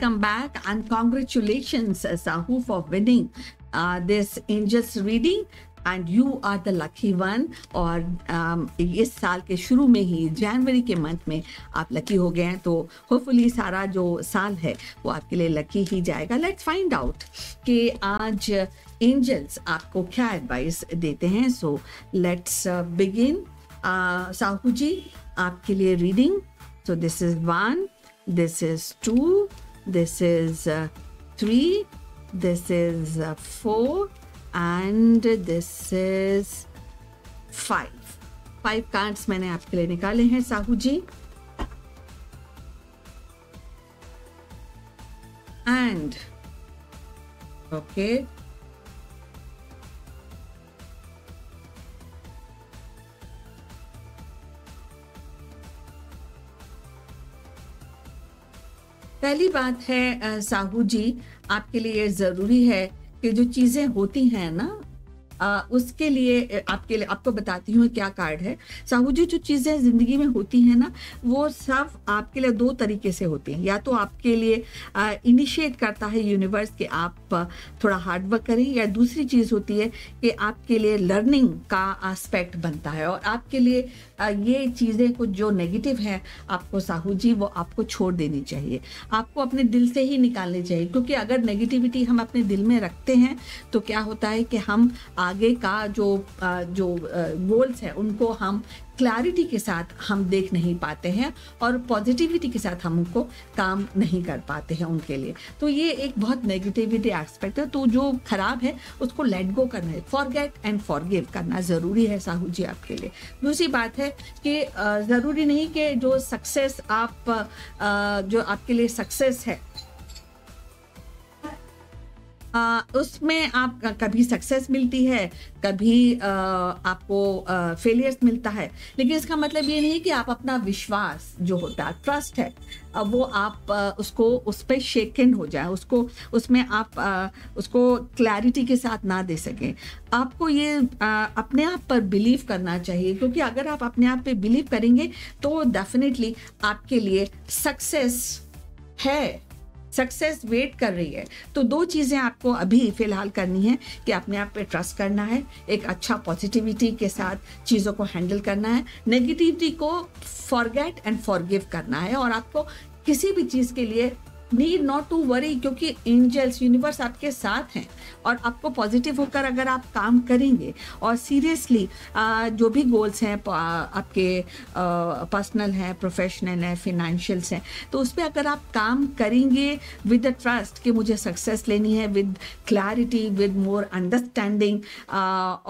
welcome back and congratulations, uh, Sahu, for winning uh, this Angels reading. And you are the lucky one और इस साल के शुरू में ही जनवरी के मंथ में आप लकी हो गए हैं तो होपफुली सारा जो साल है वो आपके लिए लकी ही जाएगा. लेट्स फाइंड आउट कि आज एंजल्स आपको क्या एडवाइस देते हैं. So let's begin Sahu ji आपके लिए reading so this is one this is 2 this is uh, 3 this is uh, 4 and this is 5 five cards मैंने आपके लिए निकाले हैं साहू जी एंड ओके पहली बात है साहू जी, आपके लिए ज़रूरी है कि जो चीज़ें होती हैं ना अ, उसके लिए आपके लिए आपको बताती हूँ क्या कार्ड है। साहू जी जो चीज़ें ज़िंदगी में होती हैं ना वो सब आपके लिए दो तरीके से होती हैं। या तो आपके लिए इनिशिएट करता है यूनिवर्स कि आप थोड़ा हार्डवर्क करें या दूसरी चीज़ होती है कि आपके लिए लर्निंग का आस्पेक्ट बनता है। और आपके लिए ये चीज़ें कुछ जो नेगेटिव है आपको साहू जी वो आपको छोड़ देनी चाहिए। आपको अपने दिल से ही निकालनी चाहिए क्योंकि अगर नेगेटिविटी हम अपने दिल में रखते हैं तो क्या होता है कि हम आगे का जो जो गोल्स है, उनको हम क्लैरिटी के साथ हम देख नहीं पाते हैं और पॉजिटिविटी के साथ हम उनको काम नहीं कर पाते हैं उनके लिए। तो ये एक बहुत नेगेटिविटी एस्पेक्ट है। तो जो खराब है, उसको लेट गो करना है। फॉरगेट एंड फॉरगिव करना ज़रूरी है साहू जी आपके लिए। दूसरी बात है कि ज़रूरी नहीं कि जो सक्सेस आप जो आपके लिए सक्सेस है उसमें आप कभी सक्सेस मिलती है, कभी आपको फेलियर्स मिलता है। लेकिन इसका मतलब ये नहीं कि आप अपना विश्वास जो होता है ट्रस्ट है वो आप उसको, उस पर शेकन हो जाए, उसको, उसमें आप उसको क्लैरिटी के साथ ना दे सकें। आपको ये अपने आप पर बिलीव करना चाहिए, क्योंकि अगर आप अपने आप पे बिलीव करेंगे तो डेफिनेटली आपके लिए सक्सेस है। सक्सेस वेट कर रही है। तो दो चीज़ें आपको अभी फ़िलहाल करनी है कि अपने आप पे ट्रस्ट करना है, एक अच्छा पॉजिटिविटी के साथ चीज़ों को हैंडल करना है नेगेटिविटी को फॉरगेट एंड फॉरगिव करना है और आपको किसी भी चीज़ के लिए नीड नॉट टू वरी क्योंकि एंजल्स यूनिवर्स आपके साथ हैं और आपको पॉजिटिव होकर अगर आप काम करेंगे और सीरियसली जो भी गोल्स हैं आपके पर्सनल हैं प्रोफेशनल हैं फिनेंशियल्स हैं तो उस पर अगर आप काम करेंगे विद द ट्रस्ट कि मुझे सक्सेस लेनी है with clarity with more understanding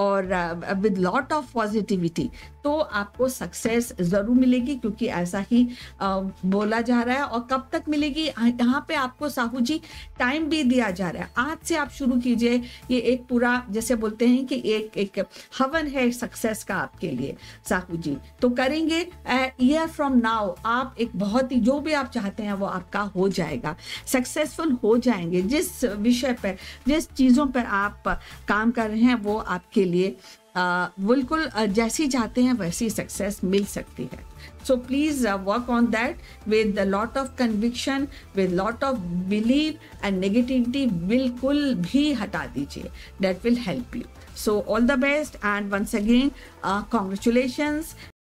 और विद लॉट ऑफ़ पॉजिटिविटी तो आपको सक्सेस ज़रूर मिलेगी क्योंकि ऐसा ही अ, बोला जा रहा है और कब तक मिलेगी यहाँ पे आपको साहू जी टाइम भी दिया जा रहा है। आज से आप शुरू कीजिए। ये एक पूरा, जैसे बोलते हैं कि एक एक हवन है सक्सेस का आपके लिए, साहू जी। तो करेंगे ईयर फ्रॉम नाउ आप एक बहुत ही, जो भी आप चाहते हैं, वो आपका हो जाएगा। सक्सेसफुल हो जाएँगे। जिस विषय पर, जिस चीज़ों पर आप काम कर रहे हैं, वो आपके लिए बिल्कुल जैसी चाहते हैं वैसी सक्सेस मिल सकती है। So please work on that with the lot of conviction with lot of believe and negativity बिल्कुल भी हटा दीजिए। That will help you so all the best and once again congratulations